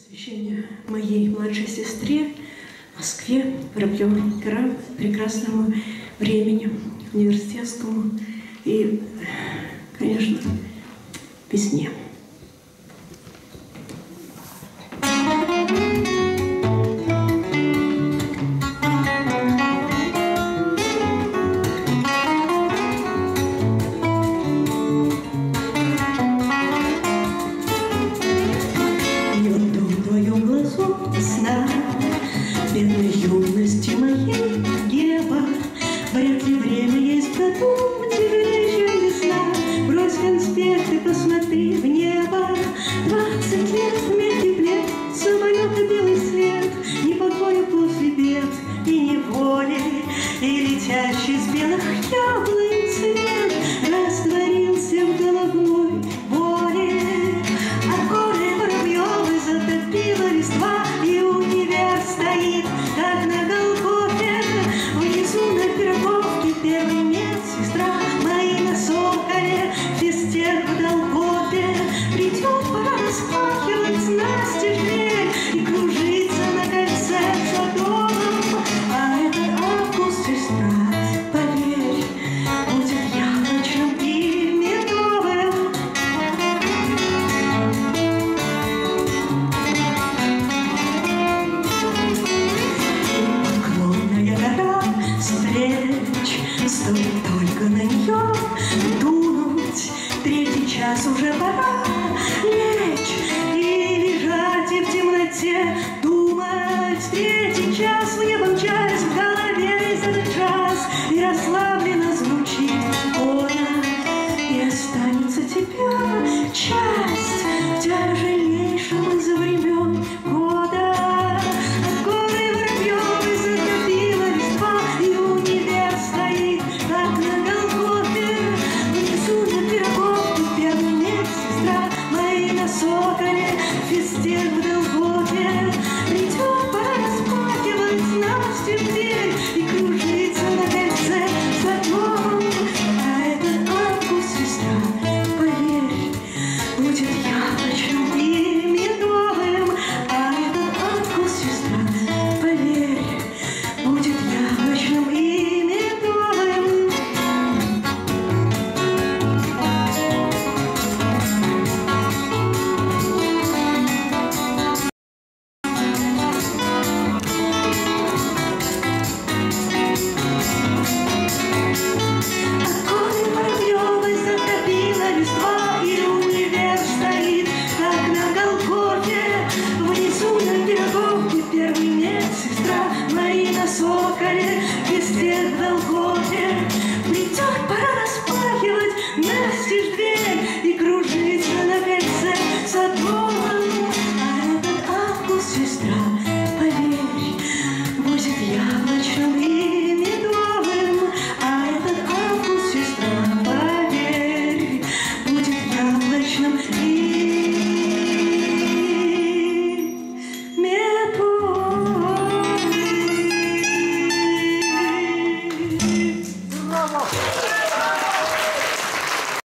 Посвящение моей младшей сестре в Москве, Воробьевым горам, прекрасному времени университетскому и, конечно, песне. Если посмотри Азовкое, Фистер в Долгопе, Придет пора расплата. горечь, стоит только на нее. Дунуть. Третий час уже пора,